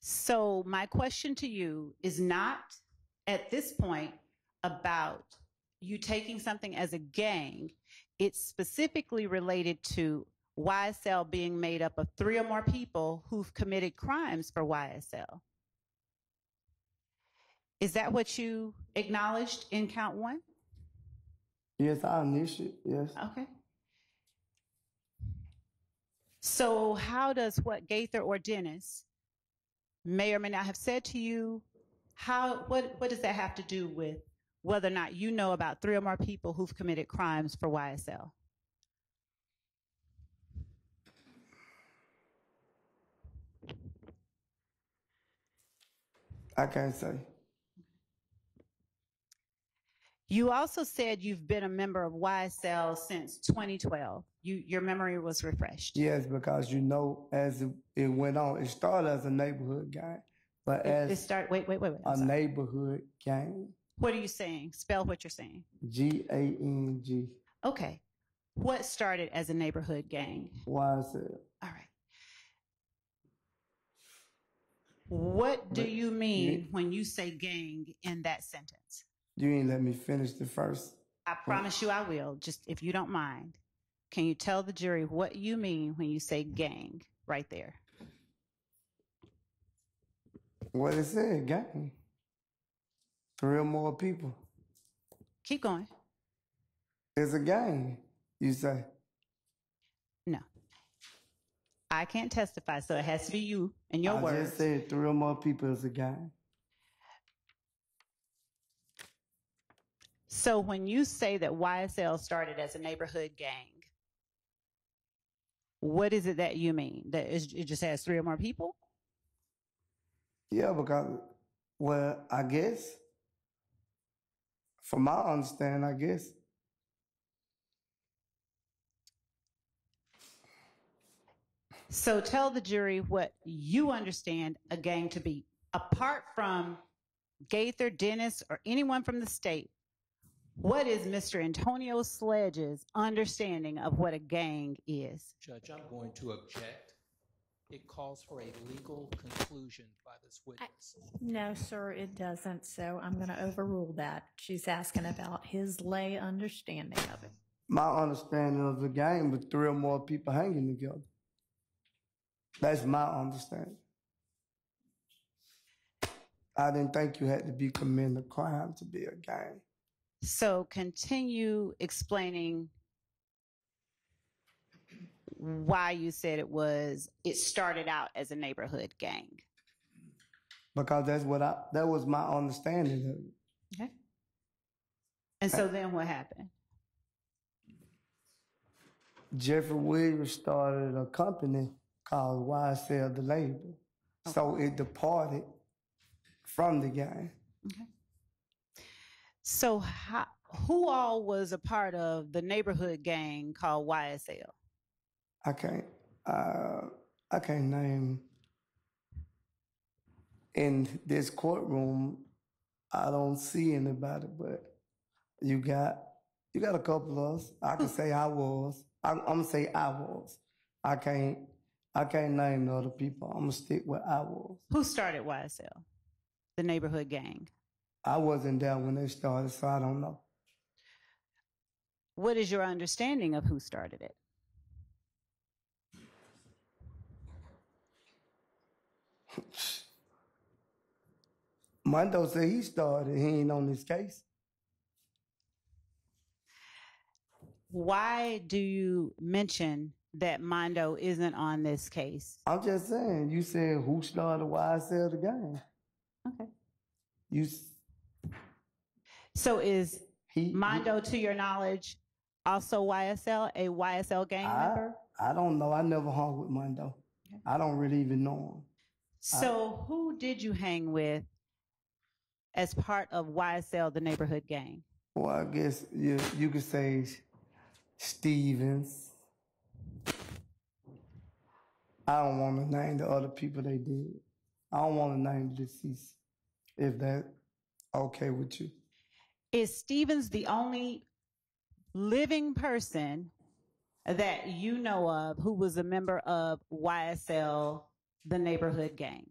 So my question to you is not at this point about you taking something as a gang. It's specifically related to YSL being made up of three or more people who've committed crimes for YSL. Is that what you acknowledged in count one? Yes, I initiate. Yes. Okay. So how does what Gaither or Dennis may or may not have said to you, how, what, what does that have to do with whether or not you know about three or more people who've committed crimes for YSL? I can't say. You also said you've been a member of YSL since 2012. You, your memory was refreshed. Yes, because you know, as it, went on, it started as a neighborhood gang, but It, it as start, wait, wait, wait, wait. A neighborhood gang, What are you saying? Spell what you're saying. G A N G. Okay. What started as a neighborhood gang? It? All right. What do But- you mean when you say gang in that sentence? You ain't let me finish the first. I promise you I will, just if you don't mind. Can you tell the jury what you mean when you say gang right there? What it said, gang. Three or more people. Keep going. It's a gang, you say. No. I can't testify, so it has to be you and your I words. just said three or more people is a gang. So when you say that YSL started as a neighborhood gang, what is it that you mean? That it just has three or more people? Yeah, because, well, I guess, from my understanding, I guess, So tell the jury what you understand a gang to be. Apart from Gaither, Dennis, or anyone from the state, what is Mr. Antonio Sledge's understanding of what a gang is? Judge, I'm going to object. It calls for a legal conclusion by this witness. No, sir, it doesn't. So I'm going to overrule that. She's asking about his lay understanding of it. my understanding of the gang was three or more people hanging together. That's my understanding. I didn't think you had to be committing a crime to be a gang. So continue explaining why you said it was, it started out as a neighborhood gang. Because that's what I that was my understanding of it. Okay. And so then what happened? Jeffrey Williams started a company called YSL the Label. So it departed from the gang. So how, who all was a part of the neighborhood gang called YSL? I can't uh, I can't name in this courtroom I don't see anybody but you got you got a couple of us. I can say I was. I'm, I'm gonna say I was. I can't I can't name the other people. I'm gonna stick with I was. Who started YSL? The neighborhood gang. I wasn't there when they started, so I don't know. What is your understanding of who started it? Mondo said he started. He ain't on this case. Why do you mention that Mondo isn't on this case? I'm just saying. You said who started YSL the game? Okay. You So is he Mondo, to your knowledge, also YSL, a YSL gang I, member? I don't know. I never hung with Mondo. I don't really even know him. So who did you hang with as part of YSL, the neighborhood gang? Well, I guess you you could say Stevens. I don't want to name the other people they did. I don't want to name the deceased. If that okay with you. Is Stevens the only living person that you know of who was a member of YSL, the neighborhood gang?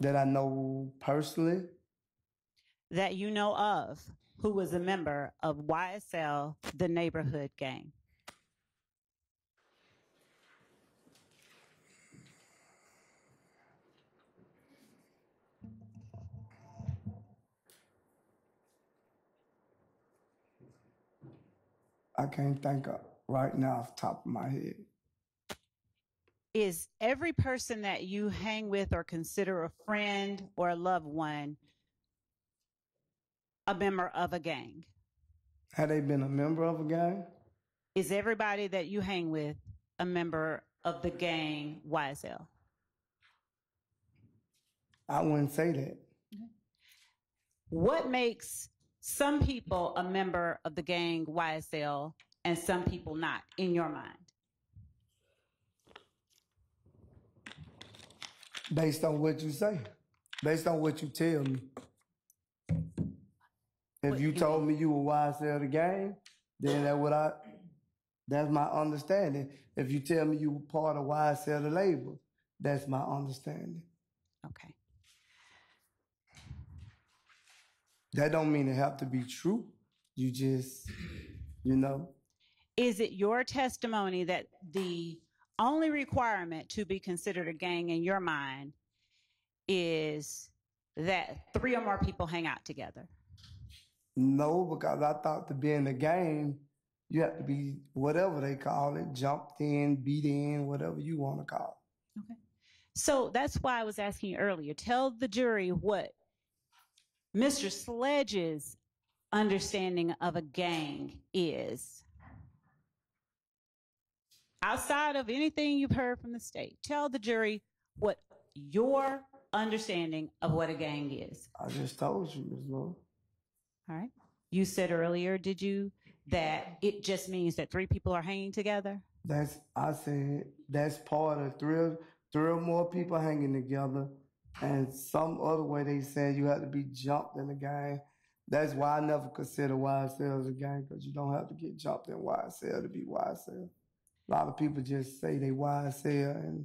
That I know personally? That you know of who was a member of YSL, the neighborhood gang? I can't think of right now off the top of my head. Is every person that you hang with or consider a friend or a loved one a member of a gang? Had they been a member of a gang? Is everybody that you hang with a member of the gang YSL? I wouldn't say that. What makes some people a member of the gang YSL and some people not in your mind? Based on what you say, based on what you tell me. If What you told me you were YSL of the gang, then that what I that's my understanding. If you tell me you were part of YSL the label, that's my understanding. Okay. That don't mean it have to be true. You just, you know, Is it your testimony that the only requirement to be considered a gang in your mind is that three or more people hang out together? no, because I thought to be in the game, you have to be whatever they call it, jumped in, beat in, whatever you want to call it. Okay. So that's why I was asking you earlier. Tell the jury what Mr. Sledge's understanding of a gang is. Outside of anything you've heard from the state, tell the jury what your understanding of what a gang is. I just told you, Ms. Love. All right. You said earlier, did you, that it just means that three people are hanging together? That's I said that's part of three three or more people hanging together, and some other way they said you have to be jumped in the game. That's why I never consider YSL as a gang because you don't have to get jumped in YSL to be YSL. A lot of people just say they YSL and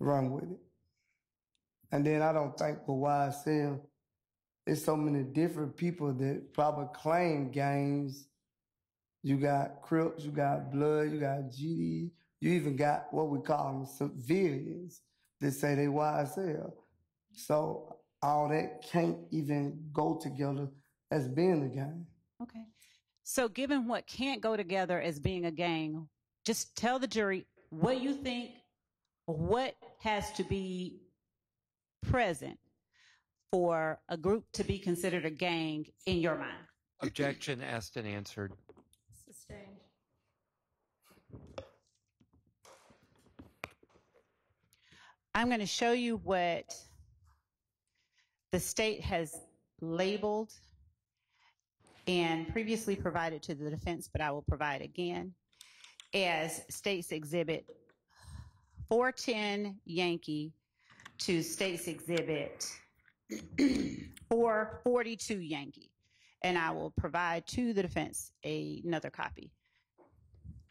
run with it. And then I don't think for YSL, there's so many different people that probably claim games. You got Crips, you got Blood, you got GD, you even got what we call them civilians that say they YSL. So all that can't even go together as being a gang. Okay. So, given what can't go together as being a gang, just tell the jury what you think, what has to be present for a group to be considered a gang in your mind. Objection asked and answered. I'm going to show you what the state has labeled and previously provided to the defense, but I will provide again as State's Exhibit 410 Yankee to State's Exhibit 442 Yankee. And I will provide to the defense another copy.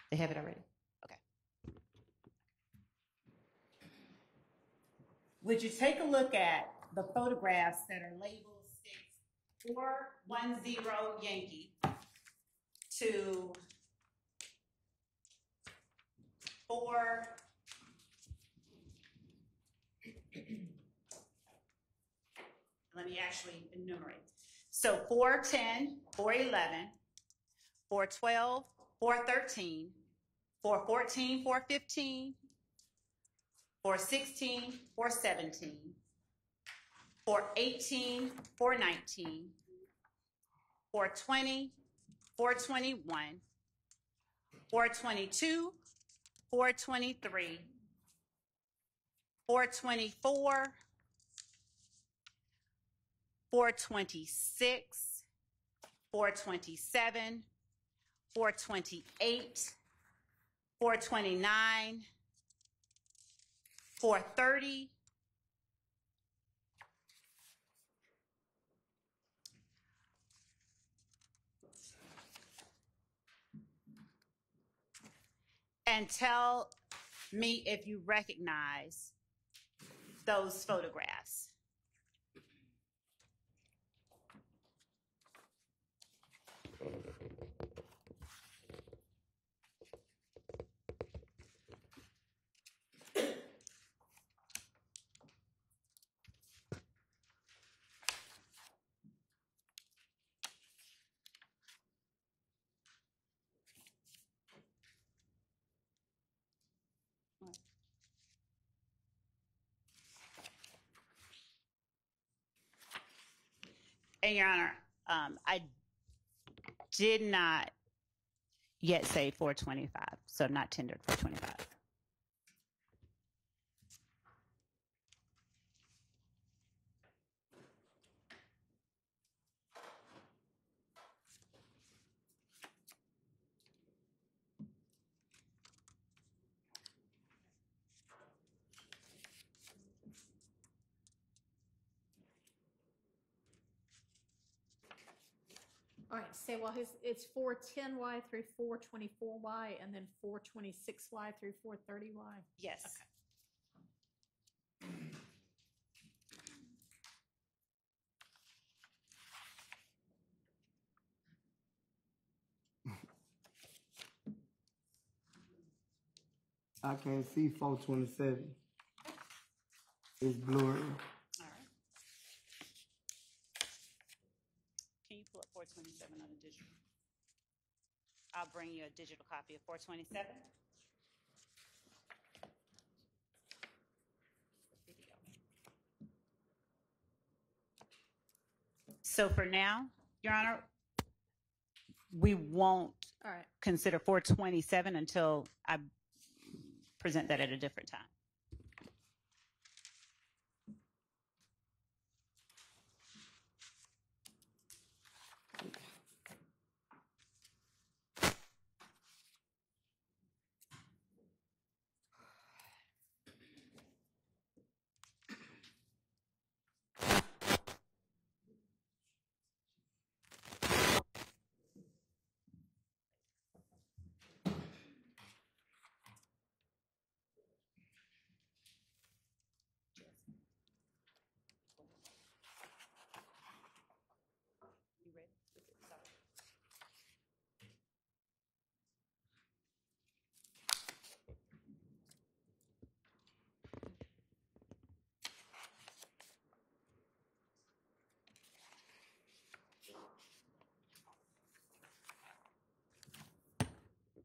They have it already? Would you take a look at the photographs that are labeled States 410 Yankee to 4 let me actually enumerate. So 410, 411, 412, 413, 414, 415, 416, 417, 418, 419, 420, 421, 422, 423, 424, 426, 427, 428, 429, 430, and tell me if you recognize those photographs. Your Honor, um, I did not yet say 425, so not tendered 425. All right, say, well, his, it's four ten Y through four twenty-four Y and then four twenty-six Y through four thirty Y. Yes. I can't see four twenty-seven. It's blurry. All right. Can you pull up 427 on digital? I'll bring you a digital copy of 427. So for now, Your Honor, we won't All right, consider 427 until I present that at a different time.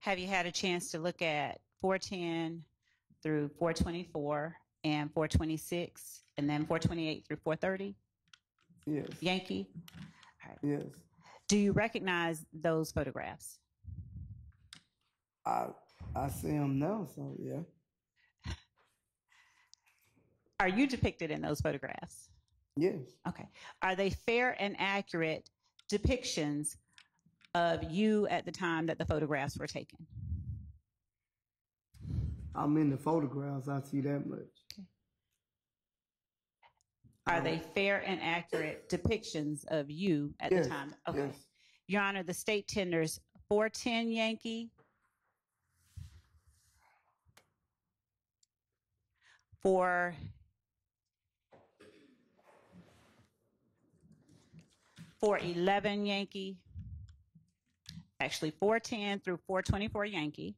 Have you had a chance to look at 410 through 424 and 426 and then 428 through 430 Yes, Yankee? yes. Do you recognize those photographs? I I see them now, so yeah. Are you depicted in those photographs? Yes, Okay. Are they fair and accurate depictions of you at the time that the photographs were taken? I'm in the photographs. I see that much. Are they fair and accurate depictions of you at Yes, the time? Okay. yes. Your Honor, the state tenders 410 Yankee, for for 11 Yankee, actually 410 through 424 Yankee,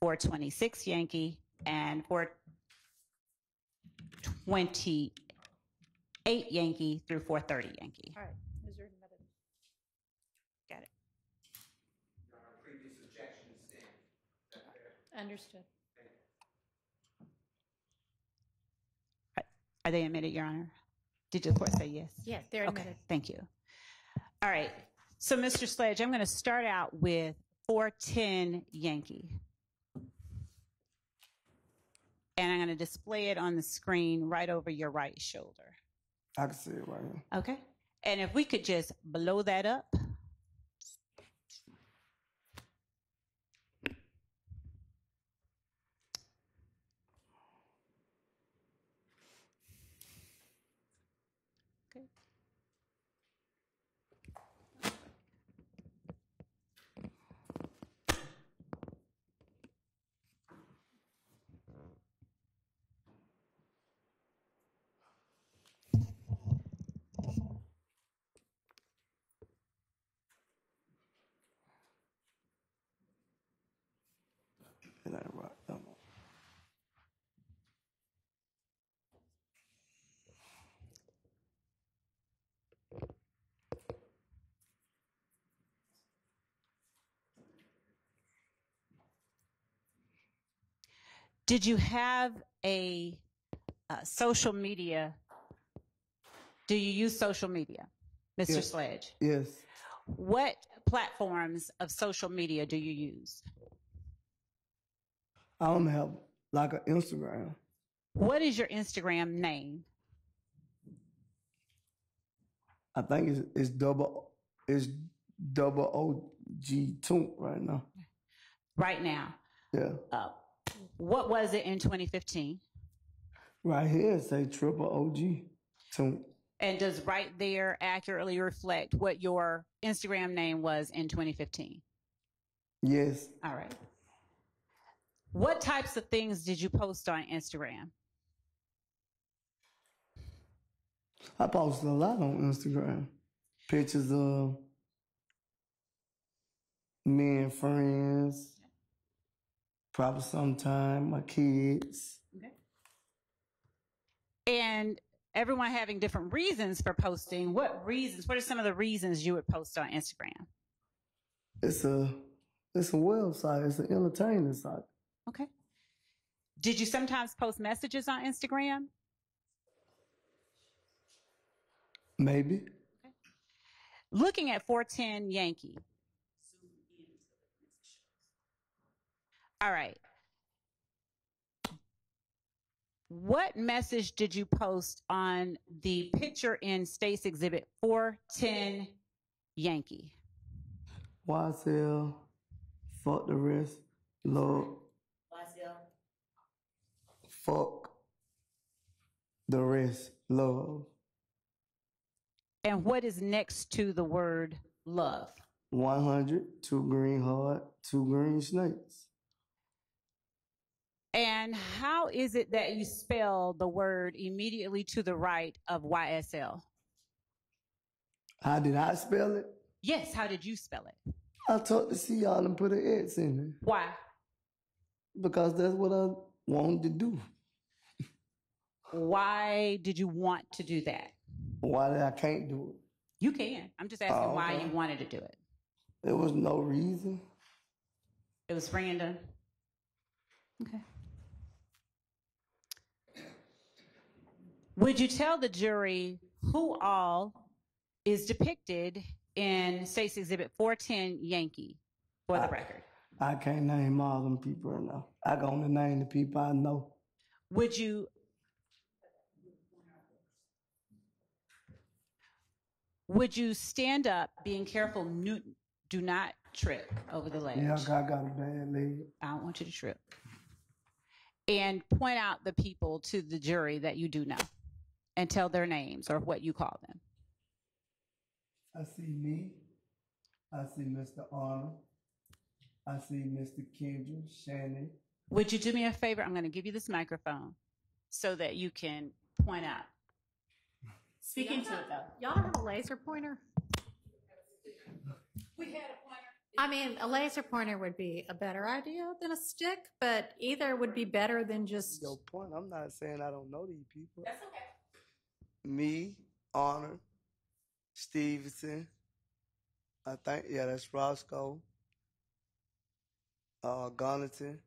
426 Yankee, and 428 Yankee through 430 Yankee. all right. Is there another? Got it. Understood. Are they admitted, Your Honor? Did the court say yes? Yes, they're admitted. Okay, thank you. All right, so Mr. Sledge, I'm going to start out with 410 Yankee. And I'm going to display it on the screen right over your right shoulder. I can see it right here. Okay? And if we could just blow that up. Okay. It ain't right. No, no. Did you have a uh, social media? Do you use social media, Mr. Yes. Sledge? Yes. What platforms of social media do you use? I don't have like an Instagram. What is your Instagram name? I think it's it's double it's double O G two right now. right now. Yeah. Uh, what was it in 2015? Right here it say triple OG Toon. And does right there accurately reflect what your Instagram name was in 2015? Yes. All right. What types of things did you post on Instagram? I posted a lot on Instagram. Pictures of me and friends. Probably sometime my kids. Okay. And everyone having different reasons for posting. What reasons? What are some of the reasons you would post on Instagram? It's a it's a website. It's an entertainment site. Okay. Did you sometimes post messages on Instagram? Maybe. Okay. Looking at 410 Yankee. All right. What message did you post on the picture in State's Exhibit 410 Yankee? YSL. Fuck the rest. Love. Fuck the rest. Love. And what is next to the word love? 100, two green heart, two green snakes. And how is it that you spell the word immediately to the right of YSL? How did I spell it? Yes, how did you spell it? I talked to see y'all and put an X in there Why? because that's what I wanted to do. Why did you want to do that? Why did I can't do it? You can. I'm just asking Oh, why okay. you wanted to do it. There was no reason. It was random. Okay. Would you tell the jury who all is depicted in State's Exhibit 410 Yankee for the I- record? I can't name all them people right now. I can only name the people I know. Would you Would you stand up, being careful, nu- do not trip over the ledge? Yeah, I got a bad leg. I don't want you to trip. And point out the people to the jury that you do know and tell their names or what you call them. I see me. I see Mr. Arnold. I see Mr. Kendrick, Shannon. Would you do me a favor? I'm going to give you this microphone so that you can point out. Speak into it though. Y'all don't have a laser pointer? We had a pointer. I mean, a laser pointer would be a better idea than a stick, but either would be better than just. Your point. I'm not saying I don't know these people. That's okay. Me, Honor, Stevenson. I think yeah, that's Roscoe. Uh, Garnington.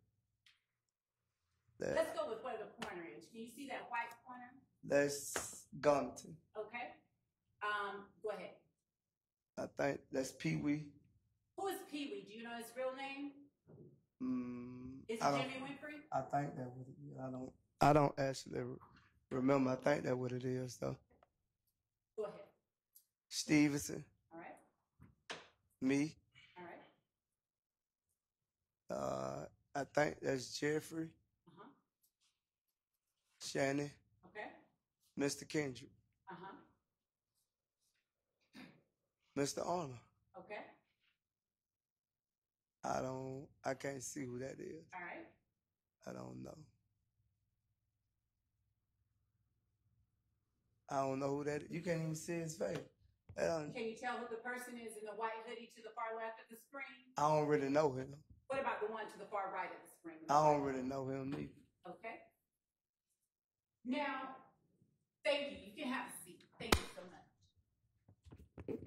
That, Let's go with where the pointer is. Can you see that white pointer? that's Garnington. Okay. Um, go ahead. I think that's Pee Wee. Who is Pee Wee? Do you know his real name? Mm, Is I it Jimmy Winfrey? I think that what it. I don't. I don't actually remember. I think that what it is though. Go ahead. Stevenson, All right. me. All right. Uh, I think that's Jeffrey, Uh huh. Shannon, Okay. Mr. Kendrick, Uh huh. Mr. Arnold. Okay. I don't. I can't see who that is. All right. I don't know. I don't know who that. Is. You can't even see his face. I don't, Can you tell who the person is in the white hoodie to the far left of the screen? I don't really know him. What about about the one to the far right of the screen. I don't really know him either. Okay. Now, thank you. You can have a seat. Thank you so much.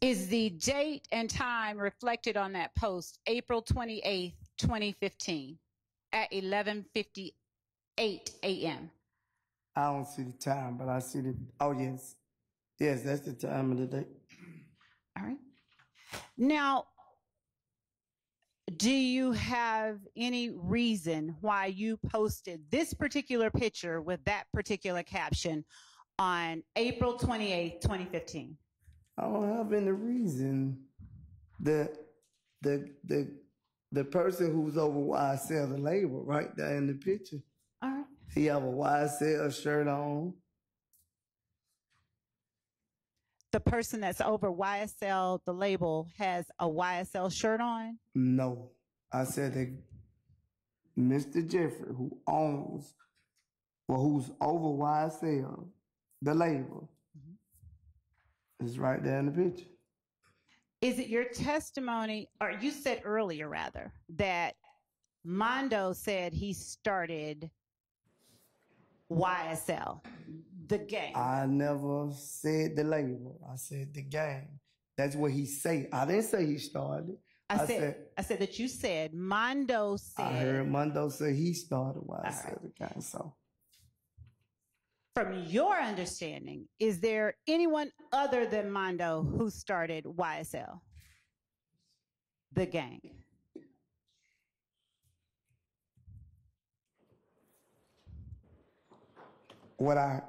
Is the date and time reflected on that post April 28th, 2015 at 11:58 a.m.? I don't see the time, but I see the. Oh yes, yes, that's the time of the day. All right. Now, do you have any reason why you posted this particular picture with that particular caption on April 28th, 2015? I don't have any reason. The the the the person who's over YSL the label right there in the picture. All right. He have a YSL shirt on. The person that's over YSL, the label, has a YSL shirt on. No, I said that Mr. Jeffrey, who owns or who's over YSL, the label, mm-hmm. is right there in the picture. Is it your testimony, or you said earlier rather, that Mondo said he started YSL, the game? I never said the label. I said the game. That's what he said. I didn't say he started. I I said, said- I said that you said Mondo said I heard Mondo say he started YSL right. the game. So from your understanding, is there anyone other than Mondo who started YSL? The gang. what I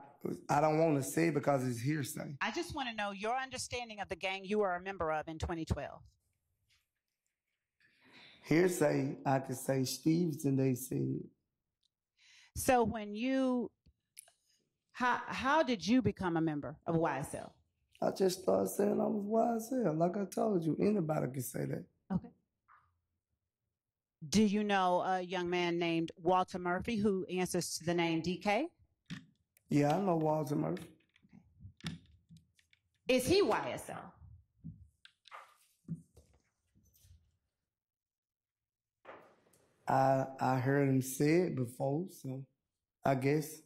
I don't want to say because it's hearsay. I just want to know your understanding of the gang you were a member of in 2012. Hearsay, I could say Steve's and They said So when you how how did you become a member of YSL? I just started saying I was YSL. Like I told you, anybody can say that. Okay. Do you know a young man named Walter Murphy who answers to the name DK? Yeah, I know Walter Murphy. Okay. Is he YSL? I I heard him say it before, so I guess.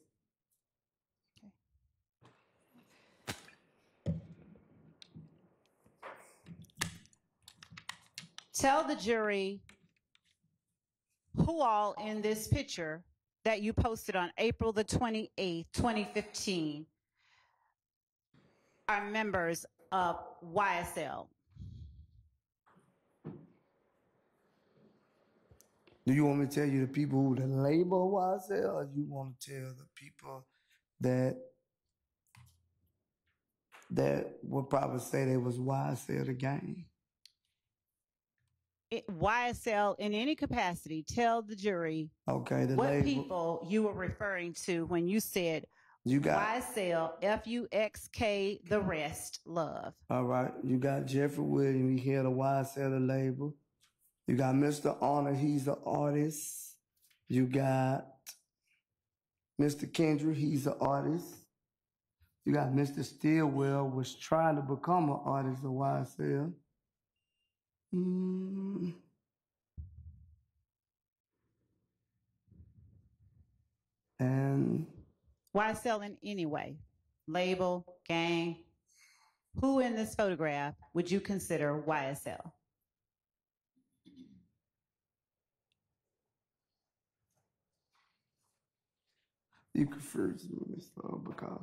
Tell the jury who all in this picture that you posted on April the 28th, 2015 are members of YSL. Do you want me to tell you the people who the label YSL, or you want to tell the people that that would probably say they was YSL the game? YSL in any capacity, tell the jury Okay, the what people you were referring to when you said you got YSL, F U X K, the rest, love. all right. You got Jeffrey Williams. He had a YSL the label. You got Mr. Honor. He's an artist. You got Mr. Kendrick. He's an artist. You got Mr. Stillwell was trying to become an artist of YSL. Mm. And YSL in any way, label, gang. Who in this photograph would you consider YSL? you confuse me, Mr. because